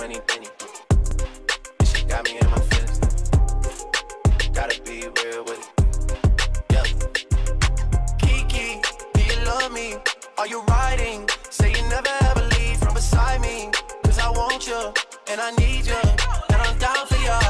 money, penny. Got me in my feelings. Gotta be real with it. Yeah. Kiki, do you love me? Are you riding? Say you never ever leave from beside me. Cause I want you, and I need you. And I'm down for you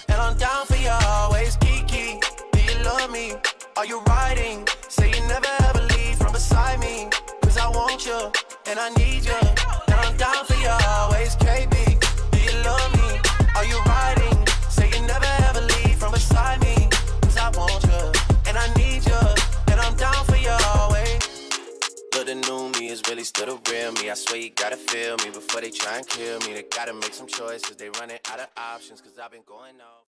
I'm down for you always. Kiki, do you love me? Are you riding? Say you never ever leave from beside me. Cause I want you, and I need you, and I'm down for you always. KB, do you love me? Are you riding? Say you never ever leave from beside me. Cause I want you, and I need you, and I'm down for you always. Look, the new me is really still the real me. I swear you gotta feel me before they try and kill me. They gotta make some choices. They running out of options, cause I've been going off.